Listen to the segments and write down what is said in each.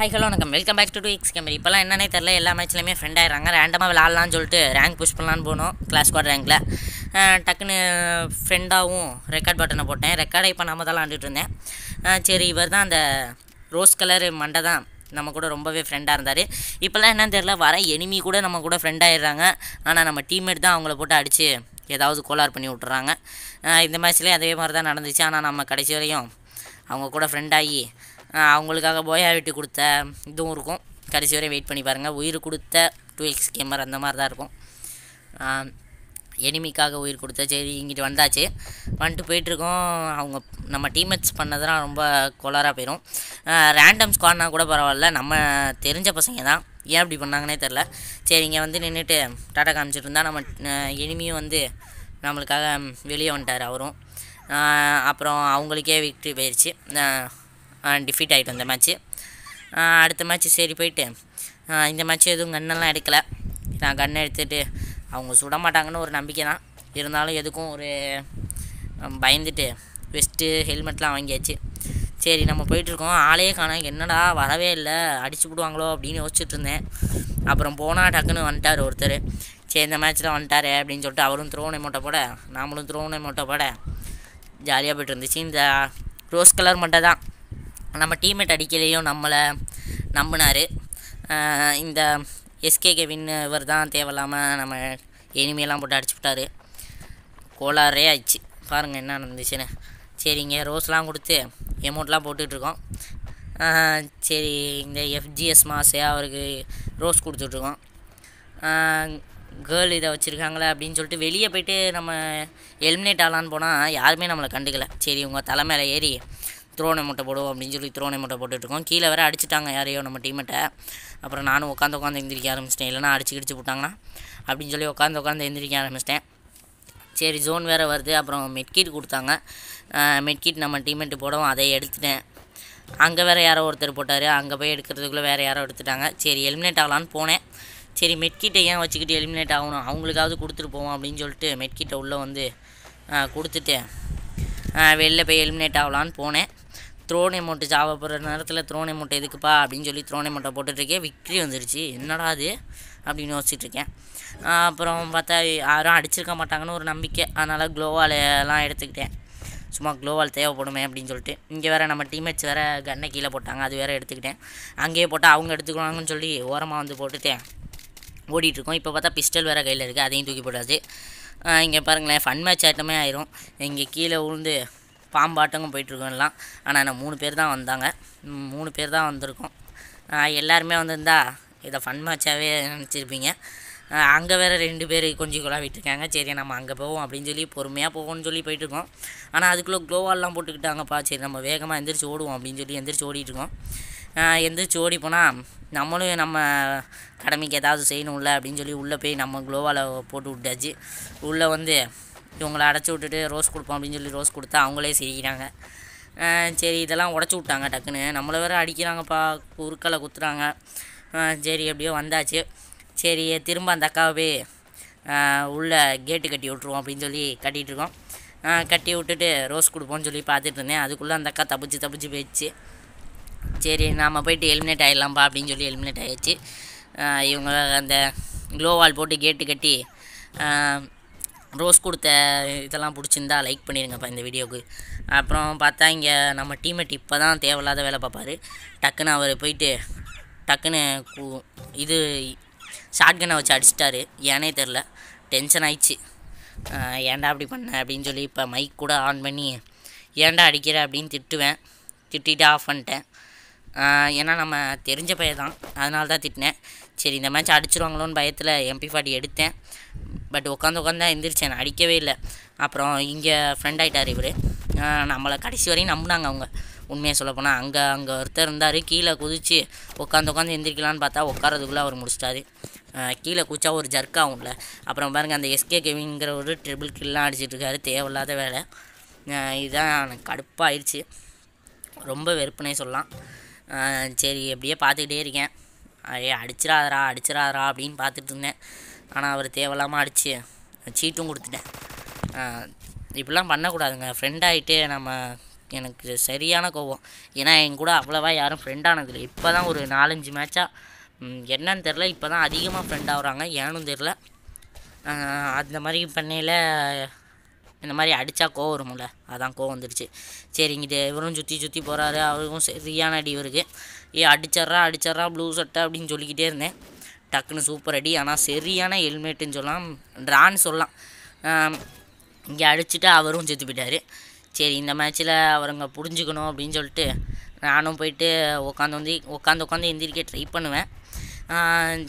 High hello வணக்கம். Welcome back to two X gamer இப்போலாம் என்னன்னே தெரில எல்லா மேட்ச்லையுமே ஃப்ரெண்ட் ஆயிடுறாங்க. ரேண்டமாக விளாட்லான்னு சொல்லிட்டு ரேங்க் புஷ் பண்ணலான்னு போனோம் கிளாஸ் ஸ்குவாட் ரேங்கில் டக்குன்னு ஃப்ரெண்டாகவும் ரெக்கார்ட் பட்டனை. போட்டேன் ரெக்கார்டே பண்ணாமல் தான் விளாண்டுட்டு இருந்தேன். சரி இவர் தான் அந்த ரோஸ் கலர் மண்டை தான். நம்ம கூட ரொம்பவே ஃப்ரெண்டாக இருந்தார். இப்போல்லாம் என்னன்னு தெரில வர எனிமி கூட நம்ம கூட ஃப்ரெண்ட் ஆகிடுறாங்க ஆனால் நம்ம டீம்மேட் தான் அவங்கள போட்டு அடித்து ஏதாவது கோளாறு பண்ணி விட்டுறாங்க. இந்த மேட்ச்லேயும் அதே மாதிரி தான் நடந்துச்சு. ஆனால் நம்ம கடைசி வரையும் அவங்க கூட ஃப்ரெண்ட் ஆகி அவங்களுக்காக போயா விட்டு கொடுத்த இதுவும் இருக்கும். கடைசி வரையும் வெயிட் பண்ணி பாருங்கள் உயிர் கொடுத்த டூ எக்ஸ் கேமர் அந்த மாதிரி தான் இருக்கும் எனிமிக்காக உயிர் கொடுத்த சரி இங்கிட்டு வந்தாச்சு. வந்துட்டு போயிட்டுருக்கோம். அவங்க நம்ம டீம்மேட்ஸ் பண்ணதெல்லாம் ரொம்ப கொலராக போயிடும் ரேண்டம் ஸ்குவாட்னா கூட பரவாயில்ல. நம்ம தெரிஞ்ச பசங்க தான். ஏன் அப்படி பண்ணாங்கன்னே தெரில சரி இங்கே வந்து நின்றுட்டு டாட்டா காமிச்சிட்டு இருந்தால் நம்ம எனிமியும் வந்து நம்மளுக்காக வெளியே வந்துட்டார் அவரும். அப்புறம் அவங்களுக்கே விக்ட்ரி போயிடுச்சு டிஃபீட் ஆகிட்டு இந்த மேட்ச்சு அடுத்த மேட்ச் சரி போயிட்டு இந்த மேட்ச் எதுவும் கன்னெல்லாம் எடுக்கலை. நான் கன்னை எடுத்துகிட்டு அவங்க சுட மாட்டாங்கன்னு ஒரு நம்பிக்கை தான். இருந்தாலும் எதுக்கும் ஒரு பயந்துட்டு வெஸ்ட்டு ஹெல்மெட்லாம் வாங்கியாச்சு. சரி நம்ம போயிட்டுருக்கோம் ஆளே காணோம். என்னடா வரவே இல்லை. அடிச்சு விடுவாங்களோ அப்படின்னு யோசிச்சுட்டு இருந்தேன். அப்புறம் போனால் டக்குன்னு வந்துட்டார் ஒருத்தர். சரி இந்த மேட்ச்சில் வந்துட்டார் அப்படின்னு சொல்லிட்டு அவரும் த்ரோனை மூட்டை போட நாமளும் த்ரோனை மூட்டை போட ஜாலியாக போயிட்டு இருந்துச்சு. இந்த ரோஸ் கலர் மட்டும் தான். நம்ம டீம்மேட் அடிக்கலையும் நம்மளை நம்பினார். இந்த எஸ்கே கெவின் இவர் தான் தேவையில்லாமல் நம்ம எனிமையெல்லாம் போட்டு அடிச்சு விட்டாரு. கோளாறே ஆயிடுச்சு. பாருங்கள் என்ன நடந்துச்சுன்னு. சரிங்க ரோஸ்லாம் கொடுத்து எமௌண்ட்லாம் போட்டுட்ருக்கோம் சரி இந்த எஃப்ஜிஎஸ் மாசே அவருக்கு ரோஸ் கொடுத்துட்ருக்கோம் கேர்ள் இதை வச்சுருக்காங்களே அப்படின்னு சொல்லிட்டு வெளியே போயிட்டு நம்ம எலிமினேட் ஆகலான்னு போனால் யாருமே நம்மளை கண்டுக்கலை. சரி உங்கள் தலை மேலே ஏறி த்ரோனை முட்டை போடுவோம் அப்படின்னு சொல்லி த்ரோனை முட்டை போட்டுட்ருக்கோம். கீழே வேறு அடிச்சிட்டாங்க யாரையோ நம்ம டீமெட்டை அப்புறம் நானும் உட்காந்து உட்காந்து எந்திரிக்க ஆரம்பிச்சிட்டேன். இல்லைனா அடிச்சு கிடிச்சு போட்டாங்கன்னா அப்படின்னு சொல்லி உட்காந்து உட்காந்து எந்திரிக்க ஆரம்பிச்சிட்டேன். சரி ஜோன் வேறு வருது. அப்புறம் மெட்கிட் கொடுத்தாங்க. மெட்கிட் நம்ம டீமெட்டு போடவும் அதை எடுத்துட்டேன். அங்கே வேறு யாரோ ஒருத்தர் போட்டார். அங்கே போய் எடுக்கிறதுக்குள்ளே வேறு யாரோ எடுத்துட்டாங்க. சரி எலிமினேட் ஆகலான்னு போனேன். சரி மெட்கிட்டை ஏன் வச்சுக்கிட்டு எலிமினேட் ஆகணும்? அவங்களுக்காவது கொடுத்துட்டு போவோம் அப்படின்னு சொல்லிட்டு மெட்கிட்ட உள்ளே வந்து கொடுத்துட்டு வெளில போய் எலிமினேட் ஆகலான்னு போனேன். த்ரோனை மூட்டை சாவ போகிற நேரத்தில் த்ரோனை மூட்டை எதுக்குப்பா அப்படின்னு சொல்லி த்ரோனை மூட்டை போட்டுட்ருக்கேன் விக்ட்ரி வந்துருச்சு. என்னடா அது? அப்படின்னு யோசிச்சுட்ருக்கேன் அப்புறம் பார்த்தா யாரும் அடிச்சிருக்க மாட்டாங்கன்னு ஒரு நம்பிக்கை. அதனால் க்ளோவாலெல்லாம் எடுத்துக்கிட்டேன். சும்மா க்ளோவால் தேவைப்படுமே அப்படின்னு சொல்லிட்டு. இங்கே வேறு நம்ம டீம்மேட்ஸ் வேறு கன்னை கீழே போட்டாங்க. அது வேறு எடுத்துக்கிட்டேன். அங்கேயே போட்டால் அவங்க எடுத்துக்குவாங்கன்னு சொல்லி ஓரமாக வந்து போட்டுட்டேன். ஓடிட்டுருக்கோம் இப்போ பார்த்தா பிஸ்டல் வேறு கையில் இருக்குது அதையும் தூக்கி போடாது இங்கே பாருங்களேன். ஃபன் மேட்ச் ஆட்டமே ஆயிரும். இங்கே கீழே விழுந்து பாம்பாட்டங்க போயிட்டுருக்கோம் எல்லாம். ஆனால் நான் மூணு பேர் தான் வந்தாங்க. மூணு பேர் தான் வந்திருக்கோம். எல்லாருமே வந்திருந்தா இதை ஃபன் மேட்சாகவே நினச்சிருப்பீங்க. அங்கே வேறு ரெண்டு பேர் கொஞ்சம் குழாவிட்டுருக்காங்க சரி நம்ம அங்கே போவோம் அப்படின்னு சொல்லி பொறுமையாக போவோம்னு சொல்லி போயிட்டுருக்கோம். ஆனால் அதுக்குள்ளே க்ளோவால்லாம் போட்டுக்கிட்டாங்கப்பா. சரி நம்ம வேகமாக எந்திரிச்சு ஓடுவோம் அப்படின்னு சொல்லி எந்திரிச்சு ஓடிட்டுருக்கோம். எந்திரிச்சு ஓடி போனால் நம்மளும் நம்ம கடமைக்கு ஏதாவது செய்யணும்ல அப்படின்னு சொல்லி உள்ளே போய் நம்ம க்ளோவால் போட்டு விட்டாச்சு. உள்ளே வந்து இவங்களை அடைச்சி விட்டுட்டு ரோஸ் கொடுப்போம் அப்படின்னு சொல்லி ரோஸ் கொடுத்தா அவங்களே சிரிக்கிறாங்க. சரி இதெல்லாம் உடச்சி விட்டாங்க டக்குன்னு. நம்மளை வேற அடிக்கிறாங்கப்பா குறுக்களை குத்துறாங்க. சரி எப்படியோ வந்தாச்சு. சரி திரும்ப அந்த அக்காவை போய் உள்ளே கேட்டு கட்டி விட்ருவோம் அப்படின்னு சொல்லி கட்டிகிட்ருக்கோம் கட்டி விட்டுட்டு ரோஸ் கொடுப்போம்னு சொல்லி பார்த்துட்டு இருந்தேன். அதுக்குள்ளே அந்த அக்கா தப்பிச்சு தப்பிச்சு போயிடுச்சு. சரி நாம் போயிட்டு எலிமினேட் ஆகிடலாம்ப்பா அப்படின்னு சொல்லி எலிமினேட் ஆகிடுச்சு இவங்க அந்த க்ளோ வால் போட்டு கேட்டு கட்டி ரோஸ் கொடுத்த இதெல்லாம் பிடிச்சிருந்தா லைக் பண்ணிடுங்கப்பா இந்த வீடியோவுக்கு. அப்புறம் பார்த்தா இங்கே நம்ம டீமேட் இப்போ தான் தேவையில்லாத வேலை பார்ப்பாரு. டக்குன்னு அவர் போயிட்டு டக்குன்னு கூ இது ஷாட்கனை வச்சு அடிச்சிட்டாரு. ஏனே தெரில டென்ஷன் ஆயிடுச்சு. ஏன்டா அப்படி பண்ண? அப்படின்னு சொல்லி இப்போ மைக் கூட ஆன் பண்ணி ஏன்டா அடிக்கிற அப்படின்னு திட்டுவேன். திட்டிட்டு ஆஃப் பண்ணிட்டேன். ஏன்னா நம்ம தெரிஞ்ச பையன் தான். அதனால தான் திட்டினேன். சரி இந்த மேட்ச் அடிச்சிருவாங்களோன்னு பயத்தில் எம்பி ஃபார்ட்டி எடுத்தேன். பட் உட்காந்து உட்காந்து தான் எந்திரிச்சேன். அடிக்கவே இல்லை. அப்புறம் இங்கே ஃப்ரெண்ட் ஆகிட்டார் இவர். நம்மளை கடைசி வரையும் நம்பினாங்க அவங்க. உண்மையை சொல்ல போனால் அங்கே அங்கே ஒருத்தர் இருந்தார் கீழே குதிச்சு உட்காந்து உட்காந்து எந்திரிக்கலான்னு பார்த்தா உட்காரதுக்குள்ளே அவர் முடிச்சிட்டாரு. கீழே குச்சா ஒரு ஜர்க் ஆகும்ல. அப்புறம் பாருங்கள் அந்த எஸ்கே கெவிங்கிற ஒரு ட்ரிபிள் கில்லாம் அடிச்சிட்டு இருக்காரு. தேவையில்லாத வேலை. இதுதான் எனக்கு கடுப்பாயிருச்சு. ரொம்ப வெறுப்புனே சொல்லலாம். சரி அப்படியே பார்த்துக்கிட்டே இருக்கேன். ஐயே அடிச்சிடாதரா அடிச்சிடாதரா அப்படின்னு பார்த்துட்டு இருந்தேன். ஆனால் அவர் தேவையில்லாமல் அடித்து சீட்டும் கொடுத்துட்டேன். இப்படிலாம் பண்ணக்கூடாதுங்க. ஃப்ரெண்ட் ஆகிட்டு நம்ம எனக்கு சரியான கோவம் ஏன்னா என் கூட அவ்வளோவா யாரும் ஃப்ரெண்ட் ஆனதில்லை இப்போ தான் ஒரு நாலஞ்சு மேட்சாக என்னன்னு தெரில இப்போ தான் அதிகமாக ஃப்ரெண்ட் ஆகுறாங்க. ஏனும் தெரில அந்த மாதிரி பண்ணையில் இந்த மாதிரி அடித்தா கோவம் வரும்ல? அதான் கோவம் வந்துடுச்சு. சரி இங்கிட்டு இவரும் சுற்றி சுற்றி போகிறாரு அவருக்கும் சரியான அடி இவருக்கு. ஏ அடிச்சிட்றா அடிச்சிட்றா ப்ளூ சட்டை அப்படின்னு சொல்லிக்கிட்டே இருந்தேன். டக்குன்னு சூப்பர் அடி. ஆனால் சரியான ஹெல்மெட்டுன்னு சொல்லலாம். ட்ரான்னு சொல்லலாம். இங்கே அடிச்சுட்டு அவரும் செத்து போயிட்டார். சரி இந்த மேட்ச்சில் அவருங்க புரிஞ்சுக்கணும் அப்படின்னு சொல்லிட்டு நானும் போயிட்டு உட்காந்து வந்து உட்காந்து உட்காந்து எந்திரிக்க ட்ரை பண்ணுவேன்.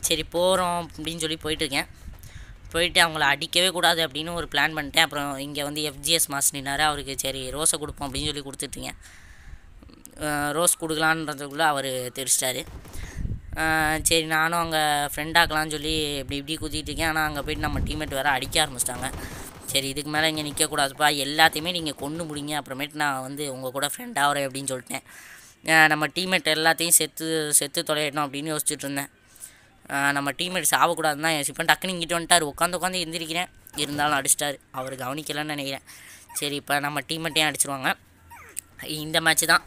சரி போகிறோம் அப்படின்னு சொல்லி போயிட்டுருக்கேன் போயிட்டு அவங்கள அடிக்கவே கூடாது அப்படின்னு ஒரு பிளான் பண்ணிட்டேன். அப்புறம் இங்கே வந்து எஃப்ஜிஎஸ் மாஸ் நின்னார் அவருக்கு சரி ரோஸை கொடுப்போம் அப்படின்னு சொல்லி கொடுத்துட்டீங்க. ரோஸ் கொடுக்கலான்றதுக்குள்ளே அவர் தெரிச்சிட்டாரு. சரி நானும் அங்கே ஃப்ரெண்டாக்கலாம்னு சொல்லி இப்படி இப்படி குத்திட்டு இருக்கேன். ஆனால் அங்கே போயிட்டு நம்ம டீம்மேட் வேறு அடிக்க ஆரம்பிச்சிட்டாங்க. சரி இதுக்கு மேலே இங்கே நிற்கக்கூடாதுப்பா எல்லாத்தையுமே நீங்கள் கொண்டு முடிங்க. அப்புறமேட்டு நான் வந்து உங்கள் கூட ஃப்ரெண்ட் ஆகிறேன் அப்படின்னு சொல்லிட்டேன். நம்ம டீம்மேட் எல்லாத்தையும் செத்து செத்து தொலையிடணும் அப்படின்னு யோசிச்சுட்டு இருந்தேன். நம்ம டீம்மேட்ஸ் ஆகக்கூடாதுன்னு தான் யோசிப்பேன். டக்குன்னு இங்கிட்டு வந்துட்டார். உட்காந்து உட்காந்து எந்திரிக்கிறேன். இருந்தாலும் அடிச்சிட்டார். அவர் கவனிக்கலன்னு நினைக்கிறேன். சரி இப்போ நம்ம டீம்மேட்டையும் அடிச்சிருவாங்க? இந்த மேட்ச்சு தான்.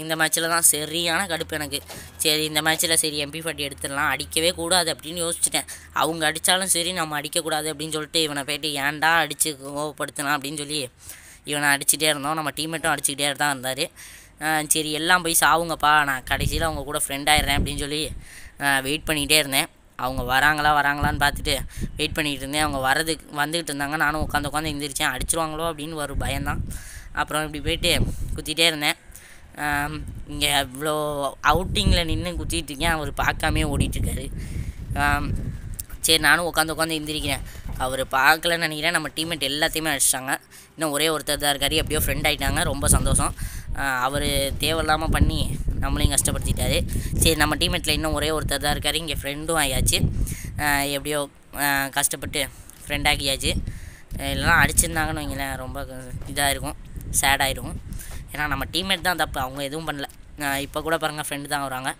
இந்த மேட்ச்சில் தான் சரியான கடுப்பு எனக்கு. சரி இந்த மேட்ச்சில் சரி எம்பி ஃபார்ட்டி எடுத்துடலாம். அடிக்கவே கூடாது அப்படின்னு யோசிச்சிட்டேன். அவங்க அடித்தாலும் சரி நம்ம அடிக்கக்கூடாது அப்படின்னு சொல்லிட்டு இவனை போயிட்டு ஏன்டா அடித்து கோவப்படுத்தலாம் அப்படின்னு சொல்லி இவனை அடிச்சுட்டே இருந்தோம். நம்ம டீம்மேட்டும் அடிச்சுக்கிட்டே தான் இருந்தார். சரி எல்லாம் போய் சாவுங்கப்பா. நான் கடைசியில் அவங்க கூட ஃப்ரெண்ட் ஆயிடுறேன் அப்படின்னு சொல்லி வெயிட் பண்ணிகிட்டே இருந்தேன். அவங்க வராங்களா வராங்களான்னு பார்த்துட்டு வெயிட் பண்ணிகிட்டு இருந்தேன். அவங்க வரதுக்கு வந்துக்கிட்டு இருந்தாங்க. நானும் உட்காந்து உட்காந்து எழுந்திரிச்சேன் அடிச்சிருவாங்களோ அப்படின்னு ஒரு பயம்தான். அப்புறம் இப்படி போயிட்டு குத்திகிட்டே இருந்தேன். இங்கே இவ்வளோ அவுட்டிங்கில் நின்று குத்திட்டு இருக்கேன். அவர் பார்க்காமே ஓடிட்டுருக்காரு. சரி நானும் உட்காந்து உட்காந்து எந்திரிக்கிறேன். அவர் பார்க்கலன்னு நினைக்கிறேன். நம்ம டீம்மேட் எல்லாத்தையுமே அடிச்சிட்டாங்க. இன்னும் ஒரே ஒருத்தர் தான் இருக்காரு. எப்படியோ ஃப்ரெண்ட் ஆகிட்டாங்க ரொம்ப சந்தோஷம். அவர் தேவையில்லாமல் பண்ணி நம்மளையும் கஷ்டப்படுத்திட்டாரு. சரி நம்ம டீம்மேட்டில் இன்னும் ஒரே ஒருத்தர் தான் இருக்கார். இங்கே ஃப்ரெண்டும் ஆகியாச்சு எப்படியோ கஷ்டப்பட்டு ஃப்ரெண்ட் ஆகியாச்சு இல்லைனா அடிச்சிருந்தாங்கன்னு வைங்களேன் ரொம்ப இதாக இருக்கும். சேட் ஆயிடும் ஏன்னா நம்ம டீம்மேட் தான் தப்பு. அவங்க எதுவும் பண்ணல. இப்போ கூட பாருங்கள் ஃப்ரெண்டு தான் வராங்க.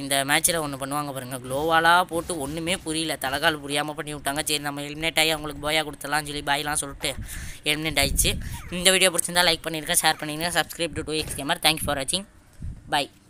இந்த மேட்ச்சில் ஒன்று பண்ணுவாங்க பாருங்கள் க்ளோவாலாக போட்டு ஒன்றுமே புரியல. தலைகால் புரியாமல் பண்ணி விட்டாங்க. சரி நம்ம எலிமினேட் ஆகி அவங்களுக்கு போயாக கொடுத்துடலாம்னு சொல்லி பாய்லாம் சொல்லிட்டு எலிமினேட் ஆயிடுச்சு. இந்த வீடியோ பிடிச்சிருந்தா லைக் பண்ணியிருக்கேன் ஷேர் பண்ணியிருக்கேன் subscribe to two X gamer thank you for வாட்சிங் Bye.